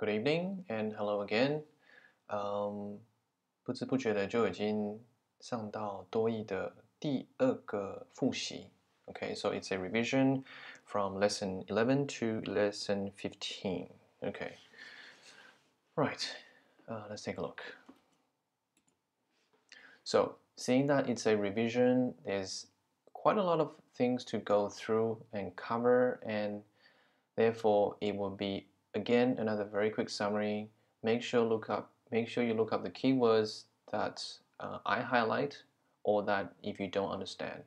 Good evening and hello again. 嗯，不知不觉的就已经上到多义的第二个复习。Okay, so it's a revision from lesson 11 to lesson 15. Okay, right. Uh, let's take a look. So, seeing that it's a revision, there's quite a lot of things to go through and cover, and therefore it will be again another very quick summary. Make sure look up make sure you look up the keywords that I highlight or that if you don't understand.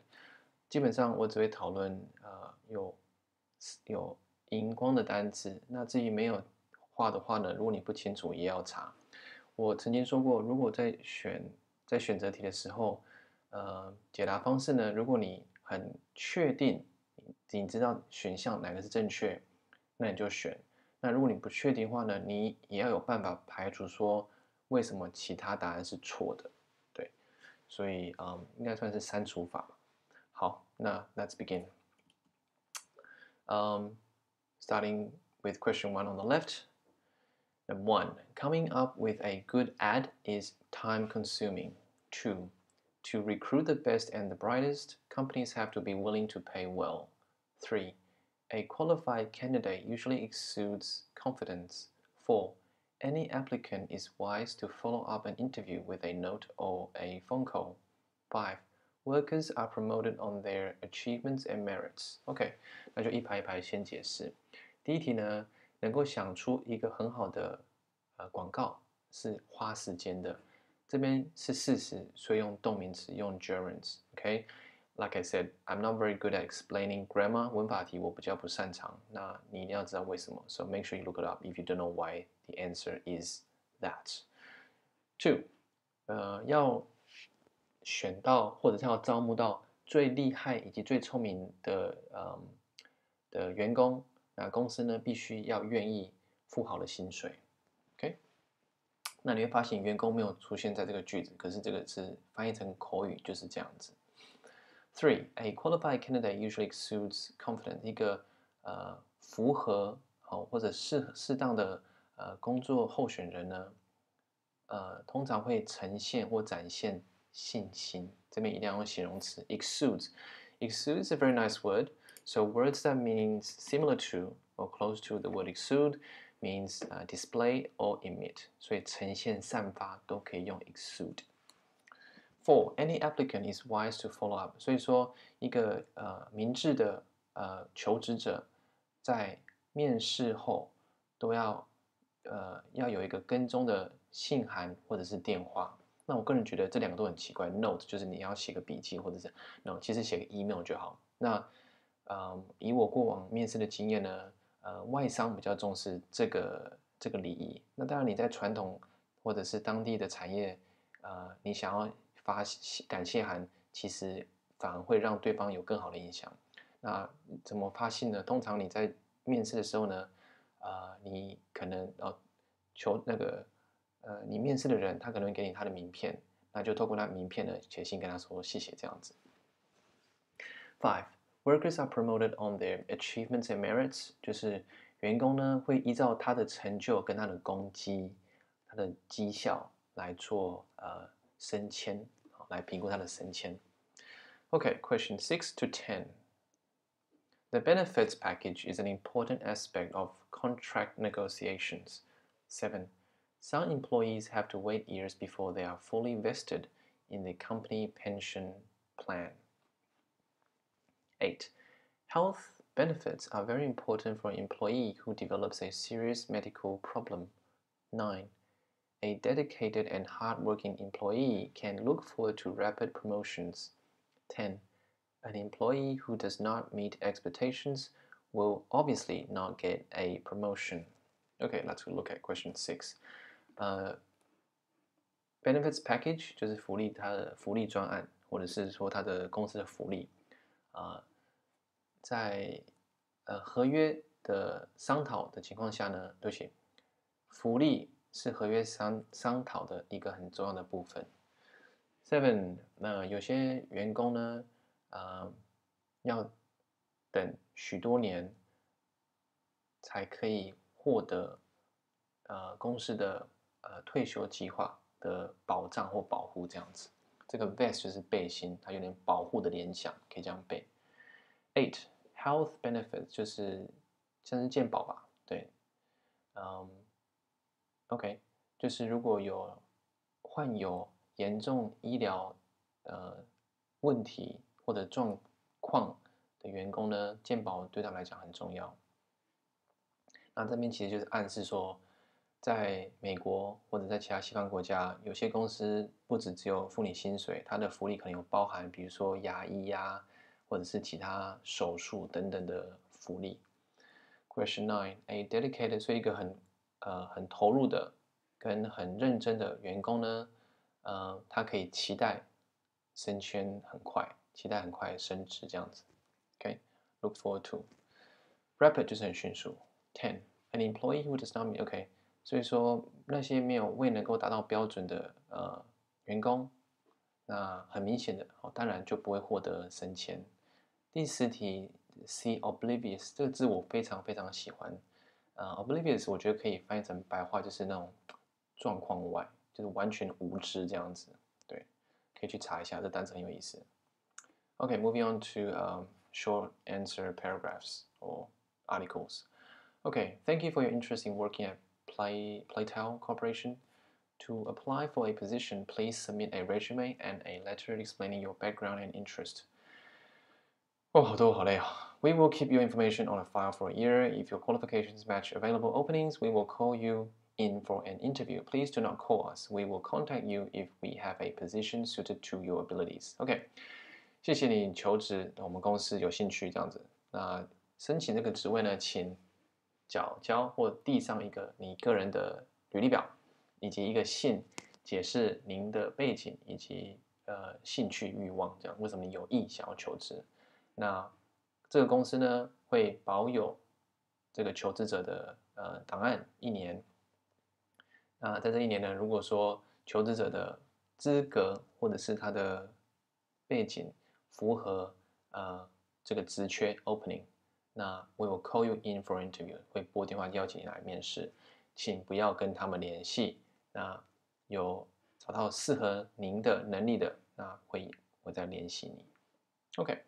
基本上我只会讨论呃有有荧光的单词，那至于没有画的话呢，如果你不清楚也要查。我曾经说过，如果在选在选择题的时候，呃，解答方式呢，如果你很确定你知道选项哪个是正确，那你就选。那如果你不确定的话呢，你也要有办法排除说为什么其他答案是错的，对，所以嗯，应该算是删除法吧。好，那 Let's begin. Um, starting with question one on the left. Number one, coming up with a good ad is time consuming. Two, to recruit the best and the brightest, companies have to be willing to pay well. Three, a qualified candidate usually exudes confidence. 4. Any applicant is wise to follow up an interview with a note or a phone call. 5. Workers are promoted on their achievements and merits. OK，那就一排一排先解释。第一题呢，能够想出一个很好的呃广告是花时间的，这边是事实，所以用动名词用 gerunds。 Like I said, I'm not very good at explaining grammar 文法题，我比较不擅长。那你一定要知道为什么。So make sure you look it up if you don't know why the answer is that. Two，呃，要选到或者是要招募到最厉害以及最聪明的呃的员工，那公司呢必须要愿意付好的薪水。OK，那你会发现员工没有出现在这个句子，可是这个是翻译成口语就是这样子。Three, a qualified candidate usually exudes confidence. 一个呃符合好或者适适当的呃工作候选人呢，呃通常会呈现或展现信心。这边一定要用形容词 exudes. Exudes is a very nice word. So words that means similar to or close to the word exude means uh, display or emit. 所以呈现、散发都可以用 exude。 For any applicant is wise to follow up。所以说，一个呃明智的呃求职者在面试后都要呃要有一个跟踪的信函或者是电话。那我个人觉得这两个都很奇怪。Note 就是你要写个笔记或者是 no，其实写个 email 就好。那呃以我过往面试的经验呢，呃外商比较重视这个这个礼仪。那当然你在传统或者是当地的产业，呃你想要发感谢函，其实反而会让对方有更好的印象。那怎么发信呢？通常你在面试的时候呢，呃，你可能呃求那个呃你面试的人，他可能给你他的名片，那就透过那名片呢写信跟他说谢谢这样子。Five workers are promoted on their achievements and merits，就是员工呢会依照他的成就跟他的功绩、他的绩效来做呃升迁。来评估他的升迁。Okay, question six to ten. The benefits package is an important aspect of contract negotiations. Seven. Some employees have to wait years before they are fully vested in the company pension plan. 8. Health benefits are very important for an employee who develops a serious medical problem. 9. A dedicated and hardworking employee can look forward to rapid promotions. 10. An employee who does not meet expectations will obviously not get a promotion. Okay, let's look at question six. Uh, benefits package 就是福利，它的福利专案，或者是说它的公司的福利啊、呃，在呃合约的商讨的情况下呢，对不起，福利 是合约商商讨的一个很重要的部分。Seven，那有些员工呢，啊，要等许多年才可以获得，呃公司的呃退休计划的保障或保护这样子。这个 vest 就是背心，它有点保护的联想，可以这样背。Eight health benefits 就是像是健保吧，对，嗯，OK，就是如果有患有严重医疗呃问题或者状况的员工呢，健保对他来讲很重要。那这边其实就是暗示说，在美国或者在其他西方国家，有些公司不止只有付你薪水，它的福利可能有包含，比如说牙医呀，或者是其他手术等等的福利。Question nine：A dedicated，所以一个很呃很投入的跟很认真的员工呢，呃，他可以期待升迁很快，期待很快升职这样子。OK，look forward to。Rapid 就是很迅速。Ten, an employee who does not meet. OK，所以说那些没有未能够达到标准的呃员工，那很明显的哦，当然就不会获得升迁。第十题，C oblivious 这个字我非常非常喜欢。呃，oblivious 我觉得可以翻译成白话就是那种状况外，就是完全无知这样子。对，可以去查一下，这单词很有意思。OK，moving on to um short answer paragraphs or articles. Okay, thank you for your interest in working at Play Playtel Corporation. To apply for a position, please submit a resume and a letter explaining your background and interest. Oh, We will keep your information on a file for a year. If your qualifications match available openings, we will call you in for an interview. Please do not call us. We will contact you if we have a position suited to your abilities. OK，谢谢你求职，我们公司有兴趣这样子。那申请这个职位呢，请缴交或递上一个你个人的履历表，以及一个信，解释您的背景以及呃兴趣欲望，这样为什么你有意想要求职？那这个公司呢会保有这个求职者的呃档案一年。那在这一年呢，如果说求职者的资格或者是他的背景符合呃这个职缺 opening。那 we will call you in for interview，会拨电话邀请你来面试，请不要跟他们联系。那有找到适合您的能力的，那会我再联系你。OK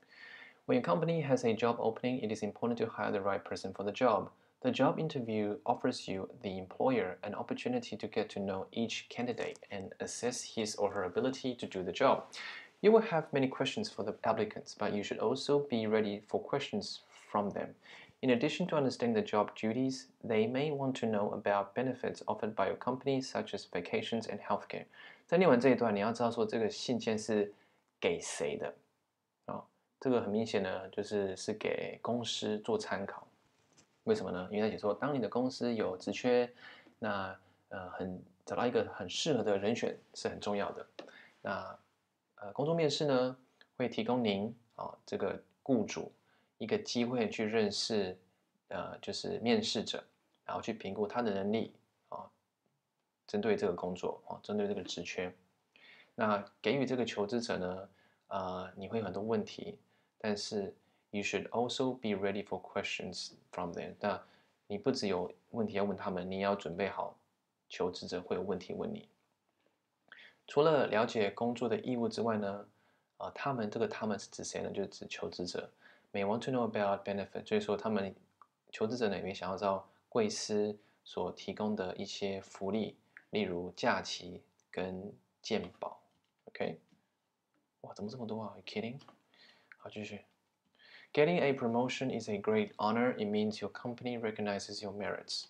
When a company has a job opening, it is important to hire the right person for the job. The job interview offers you, the employer, an opportunity to get to know each candidate and assess his or her ability to do the job. You will have many questions for the applicants, but you should also be ready for questions from them. In addition to understanding the job duties, they may want to know about benefits offered by your company, such as vacations and healthcare. 在念完这一段，你要知道说这个信件是给谁的啊？ 这个很明显呢，就是是给公司做参考。为什么呢？因为他写说，当你的公司有职缺，那呃很找到一个很适合的人选是很重要的。那呃工作面试呢，会提供您啊这个雇主。一个机会去认识，呃，就是面试者，然后去评估他的能力啊，针对这个工作啊，针对这个职缺，那给予这个求职者呢，呃，你会有很多问题，但是 you should also be ready for questions from them。那你不只有问题要问他们，你要准备好求职者会有问题问你。除了了解工作的义务之外呢，啊，他们这个他们是指谁呢？就是指求职者。may want to know about benefit，所以说他们求职者呢也想要知道贵司所提供的一些福利，例如假期跟健保。OK，哇，怎么这么多啊？Are you kidding？好，继续。Getting a promotion is a great honor. It means your company recognizes your merits.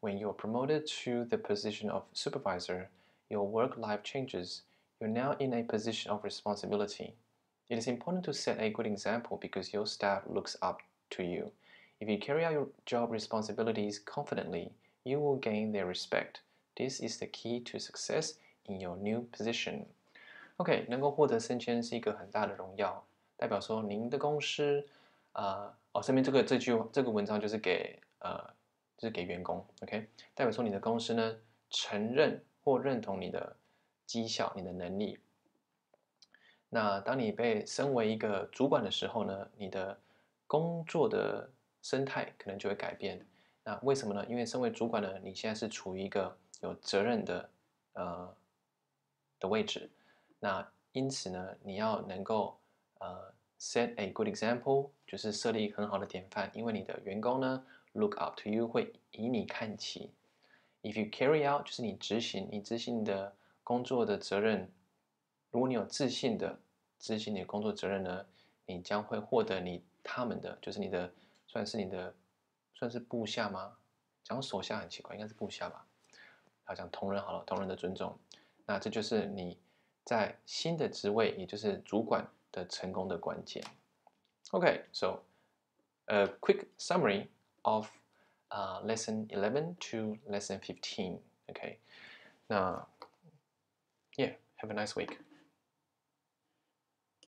When you're promoted to the position of supervisor, your work life changes. You're now in a position of responsibility. It is important to set a good example because your staff looks up to you. If you carry out your job responsibilities confidently, you will gain their respect. This is the key to success in your new position. OK，能够获得升迁是一个很大的荣耀， 代表说您的公司，呃，哦，上面这个这句这个文章就是给呃，就是给员工，OK，代表说你的公司呢承认或认同你的绩效、你的能力。那当你被升为一个主管的时候呢，你的工作的生态可能就会改变，那为什么呢？因为身为主管呢，你现在是处于一个有责任的呃的位置，那因此呢，你要能够呃 set a good example，就是设立很好的典范，因为你的员工呢 look up to you 会以你看齐。If you carry out，就是你执行你执行的工作的责任，如果你有自信的执行你的工作责任呢，你将会获得你他们的，就是你的算是你的算是部下吗？讲手下很奇怪，应该是部下吧。要讲同仁好了，同仁的尊重。那这就是你在新的职位，也就是主管的成功的关键。OK，so a quick summary of uh, lesson 11 to lesson 15. Okay, now, yeah, have a nice week.